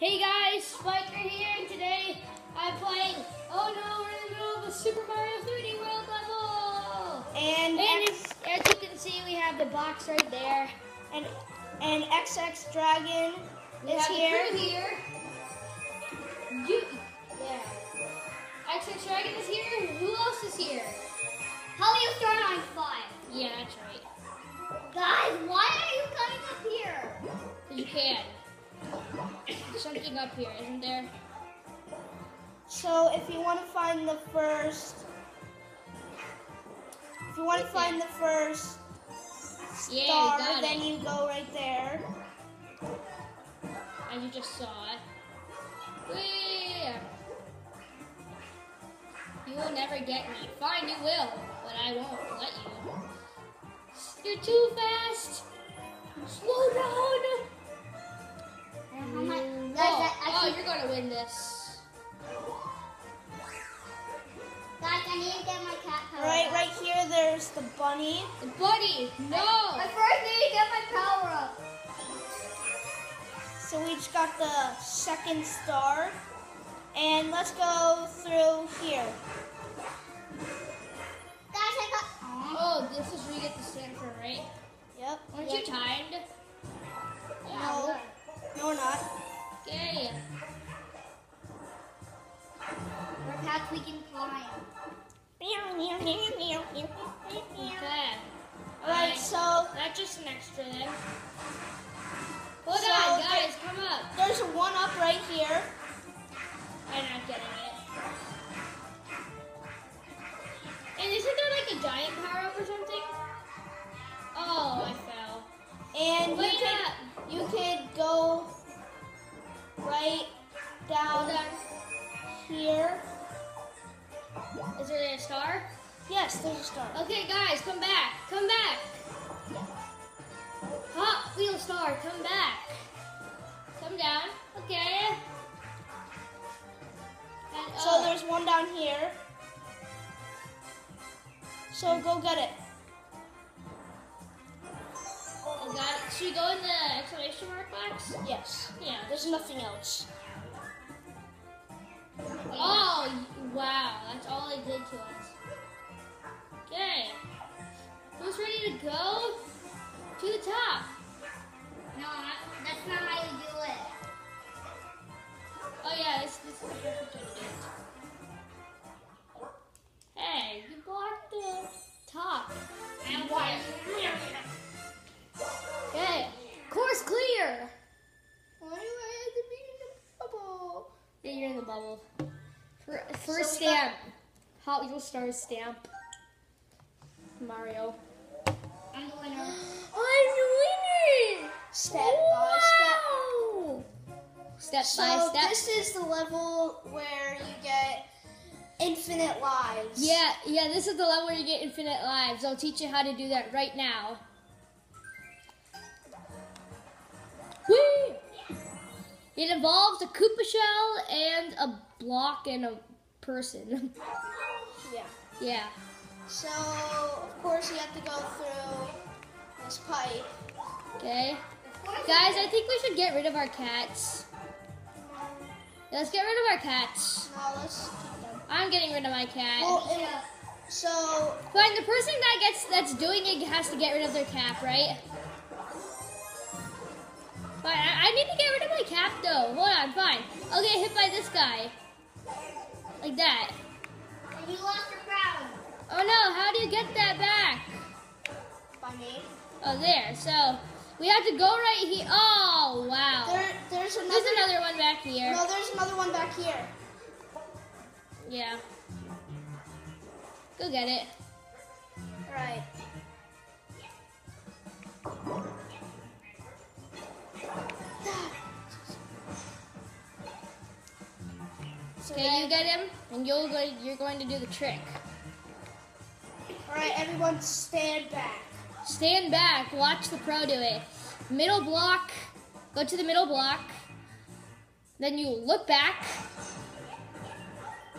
Hey guys, Spiker here, and today I'm playing. Oh no, we're in the middle of a Super Mario 3D World level. And And X, as you can see, we have the box right there. and and XX Dragon We is here. here. You, yeah. XX Dragon is here. Who else is here? Helio Star 95. Yeah, that's right. Guys, why are you coming up here? You can. There's something up here, isn't there? So if you want to find the first, if you want to find the first Yeah, you star, got then it. you go right there. As you just saw it. Whee! You will never get me. Fine, you will, but I won't let you. You're too fast. Slow down. How much? No. Guys, I, I oh, you're gonna win this. guys, I need to get my cat power. Right, up. right here. There's the bunny. The buddy, no. I first need to get my power up. So we just got the second star, and let's go through here. Guys, I got. Oh, this is where you get the stanford, right? Yep. Weren't yep. you timed? No, no, we're not. Okay. Past we can climb. Okay. Alright, so That's just an extra then. Hold So on, there- guys, come up. there's one up right here. I'm not getting it. And isn't there like a giant power up or something? Oh, I fell. And you Wait could, up. you could go right down here. Is there a star? Yes, there's a star. Okay, guys, come back. Come back. Hot wheel star, come back. Come down. Okay. And So uh, there's one down here. So go get it. Got it. Should we go in the exclamation mark box? Yes. Yeah. There's nothing else. Oh, wow. That's all they did to us. Okay. Who's ready to go to the top? No, that's not how Hot Wheels Stars stamp. Mario. I'm the winner. I'm the winner! Step by step. Step So by step. this is the level where you get infinite lives. Yeah, yeah, this is the level where you get infinite lives. I'll teach you how to do that right now. Whee! It involves a Koopa shell and a block and a person. Yeah. yeah. So of course you have to go through this pipe. Okay. Guys, I think we should get rid of our cats. Let's get rid of our cats. Now let's keep them. I'm getting rid of my cat. Well, so Fine, the person that gets that's doing it has to get rid of their cap, right? Fine, I, I need to get rid of my cap though. Hold on, fine. I'll get hit by this guy. Like that. You lost your crown. Oh no, how do you get that back? by me. Oh, there. So, we have to go right here. Oh, wow. There, there's another. There's another one back here. No, there's another one back here. Yeah. Go get it. All right. So Okay, you get him, and you'll go, you're going to do the trick. All right, everyone, stand back. Stand back. Watch the pro do it. Middle block. Go to the middle block. Then you look back.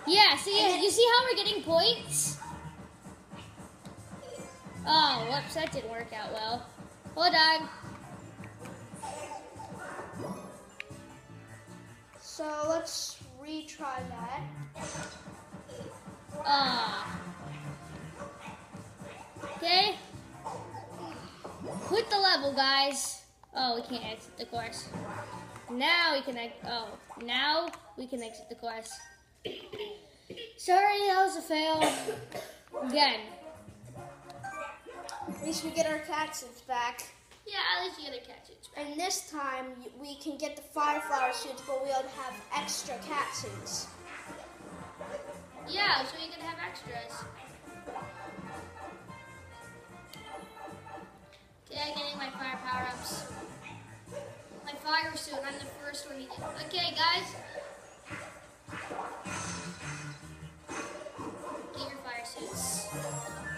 Yeah, see, you see how we're getting points? Oh, whoops, that didn't work out well. Hold on. So let's retry that. Uh. Okay. Quit the level, guys. Oh, we can't exit the course. Now we can. Ex- oh, now we can exit the course. Sorry, that was a fail. Again. At least we get our cat back. Yeah, at least you gotta catch it. And this time we can get the fire flower suits, but we'll have extra cat suits. Yeah, so you can have extras. Okay, getting my fire power ups. My fire suit, I'm the first one to get. Okay, guys. Get your fire suits.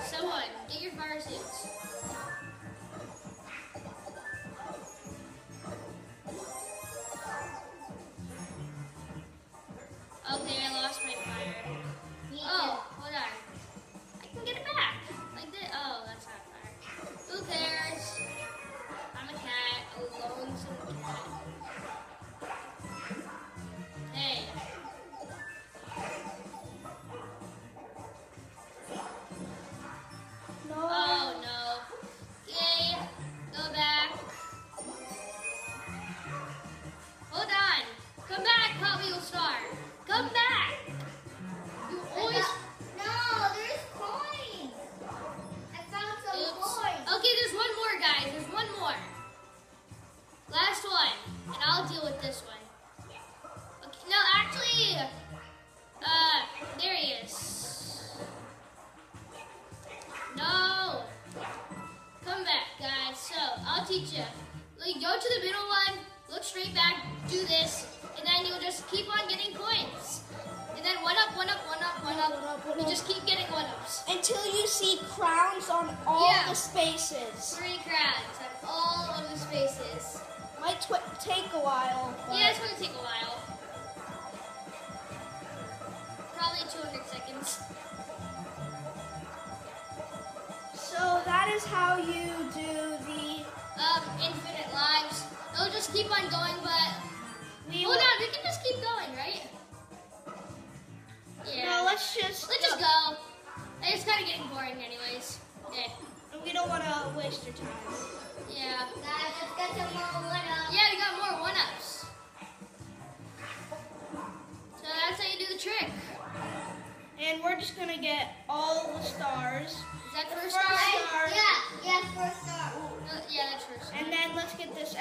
Someone, get your fire suits. Until you see crowns on all Yeah. the spaces. Three crowns on all of the spaces. Might tw- take a while. but- Yeah, it's gonna take a while. Probably 200 seconds. So that is how you do the. Um, infinite lives. It'll just keep on going, but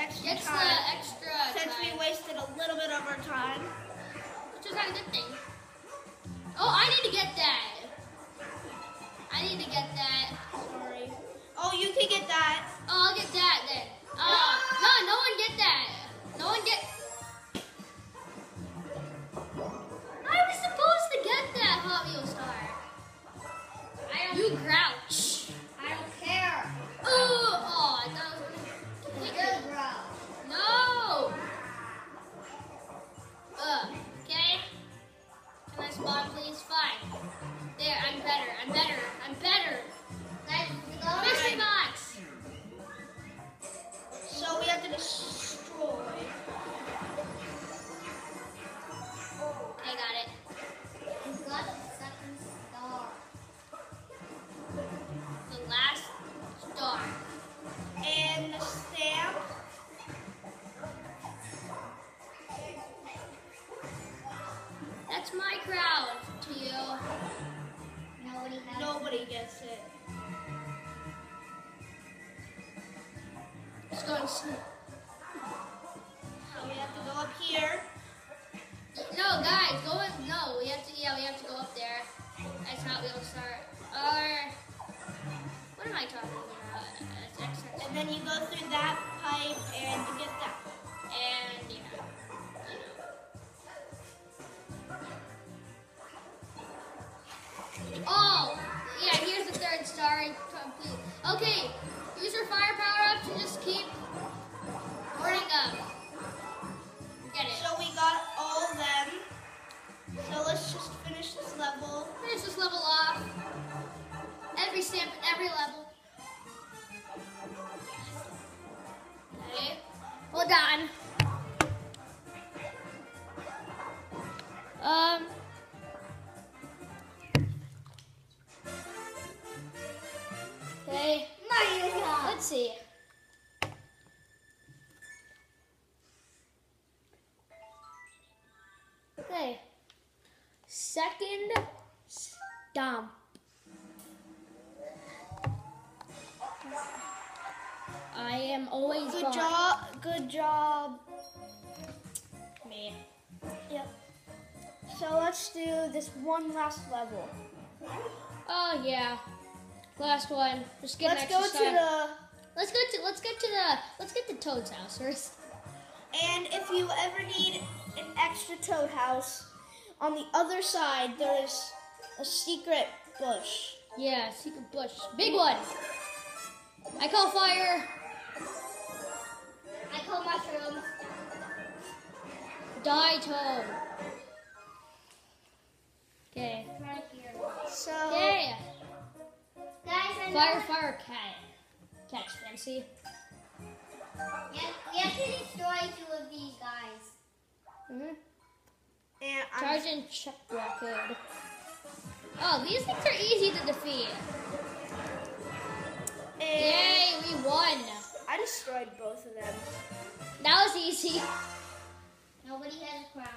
extra It's the extra Since we wasted a little bit of our time. Which is not a good thing. Oh, I need to get that. I need to get that. Sorry. Oh, you can get that. Oh, I'll get that then. Uh, no, no one get that. No one get. Have. I got it. Got the second star. The last star. And the stamp. That's my crowd to you. Nobody. Nobody gets it. Just going slow. So stamp at every level. Okay. Well done. Um. Okay. Let's see. Okay. Second stamp. I am always Good behind. job. Good job. Me. Yep. So let's do this one last level. Oh yeah. Last one. Just get Let's go to the. Let's go to let's get to the let's get to Toad's house first. And if you ever need an extra toad house, on the other side there is a secret bush. Yeah, secret bush. Big one. I call fire. I call mushrooms. Die Toad. Okay. Right here. So Okay. Guys, I know. Fire, fire, cat. Catch fancy. We have, we have to destroy two of these guys. Mm-hmm. and I'm, Charge and check record. Oh, these things are easy to defeat. and Yay, we won. I destroyed both of them. That was easy. Nobody has a crown.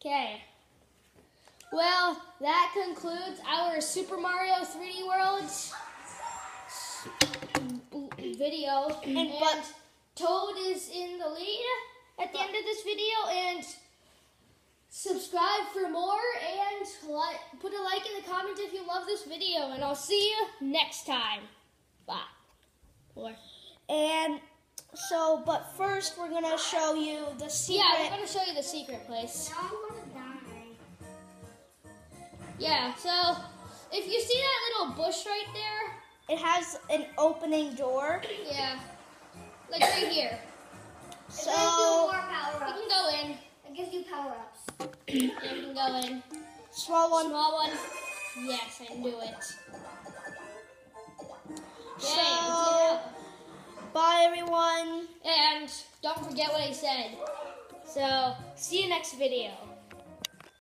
Okay. Well, that concludes our Super Mario 3D World video. And but Toad is in the lead at the end of this video, and subscribe for more, and like, put a like in the comments if you love this video, and I'll see you next time. Bye. Or, and so but first we're gonna show you the secret. yeah, I'm gonna show you the secret place. Now I'm gonna die. Yeah, so if you see that little bush right there, It has an opening door. yeah, like right here, It gives you So more power you ups. can go in. It gives you power ups. Yeah, you can go in. Small one. Small one. Yes, I knew it. So-. Bye everyone. And don't forget what I said. So, see you next video.